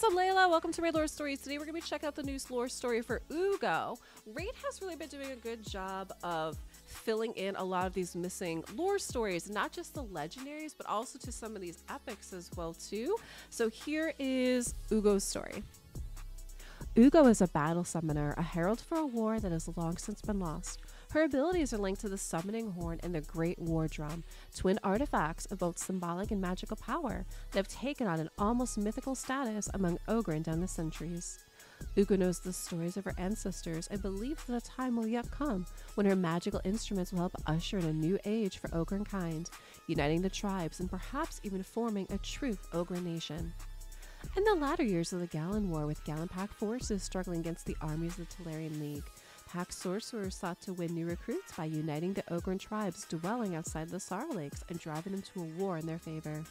guys, I'm Leila. Welcome to Raid Lore Stories. Today we're going to be checking out the new lore story for Uugo. Raid has really been doing a good job of filling in a lot of these missing lore stories, not just the legendaries, but also to some of these epics as well too. So here is Uugo's story. Uugo is a battle summoner, a herald for a war that has long since been lost. Her abilities are linked to the Summoning Horn and the Great War Drum, twin artifacts of both symbolic and magical power that have taken on an almost mythical status among Ogryn down the centuries. Uugo knows the stories of her ancestors and believes that a time will yet come when her magical instruments will help usher in a new age for Ogryn kind, uniting the tribes and perhaps even forming a true Ogryn nation. In the latter years of the Gaellen War, with Gaellen Pact forces struggling against the armies of the Telerian League, Pact sorcerers sought to win new recruits by uniting the Ogryn tribes dwelling outside the Sar Lakes and driving them to a war in their favor.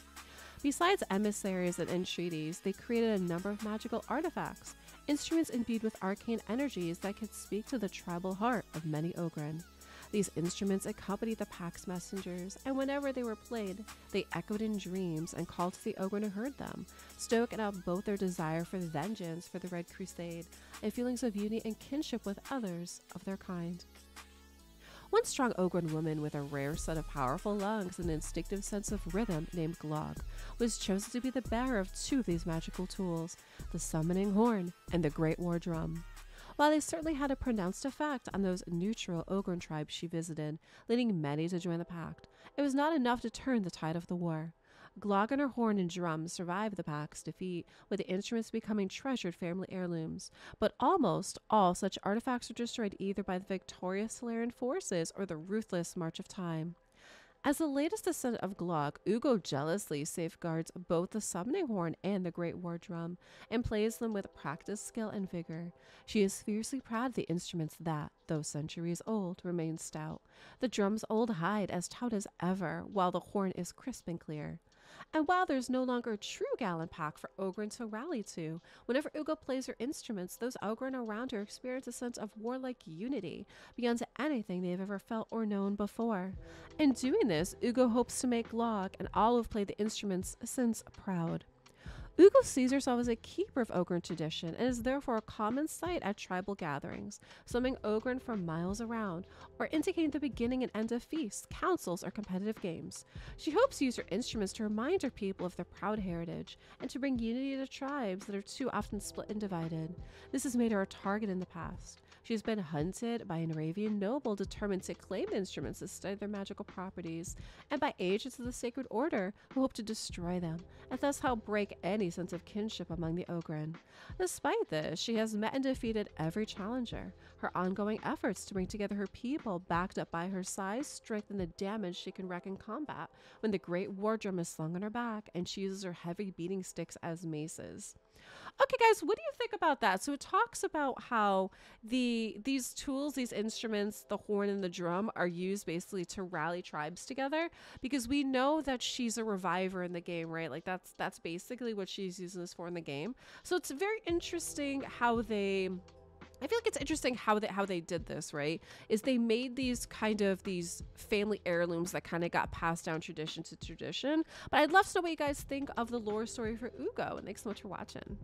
Besides emissaries and entreaties, they created a number of magical artifacts, instruments imbued with arcane energies that could speak to the tribal heart of many Ogryn. These instruments accompanied the Pact's messengers, and whenever they were played, they echoed in dreams and called to the Ogryn who heard them, stoking out both their desire for vengeance for the Red Crusade and feelings of unity and kinship with others of their kind. One strong Ogryn woman with a rare set of powerful lungs and an instinctive sense of rhythm named Glog was chosen to be the bearer of two of these magical tools, the Summoning Horn and the Great War Drum. While they certainly had a pronounced effect on those neutral Ogryn tribes she visited, leading many to join the pact, it was not enough to turn the tide of the war. Glog and her horn and drum survived the Pact's defeat, with the instruments becoming treasured family heirlooms. But almost all such artifacts were destroyed either by the victorious Telerian forces or the ruthless march of time. As the latest descendant of Glog, Uugo jealously safeguards both the summoning horn and the great war drum, and plays them with practice, skill, and vigor. She is fiercely proud of the instruments that, though centuries old, remain stout. The drum's old hide as taut as ever, while the horn is crisp and clear. And while there's no longer a true Gaellen pact for Ogryn to rally to, whenever Uugo plays her instruments, those Ogryn around her experience a sense of warlike unity beyond anything they've ever felt or known before. In doing this, Uugo hopes to make Glog and all who've played the instruments since proud. Uugo sees herself as a keeper of Ogryn tradition and is therefore a common sight at tribal gatherings, summoning Ogryn from miles around, or indicating the beginning and end of feasts, councils, or competitive games. She hopes to use her instruments to remind her people of their proud heritage and to bring unity to tribes that are too often split and divided. This has made her a target in the past. She's been hunted by an Aravian noble determined to claim instruments to study their magical properties, and by agents of the Sacred Order who hope to destroy them, and thus help break any sense of kinship among the Ogryn. Despite this, she has met and defeated every challenger. Her ongoing efforts to bring together her people, backed up by her size, strength, and the damage she can wreak in combat when the Great War Drum is slung on her back and she uses her heavy beating sticks as maces. Okay, guys, what do you think about that? So it talks about how the these tools, these instruments, the horn and the drum, are used basically to rally tribes together because we know that she's a reviver in the game, right? Like that's that's basically what she's using this for in the game. So it's very interesting how they I feel like it's interesting how they how they did this, right? Is they made these kind of these family heirlooms that kind of got passed down tradition to tradition. But I'd love to know what you guys think of the lore story for Uugo, and thanks so much for watching.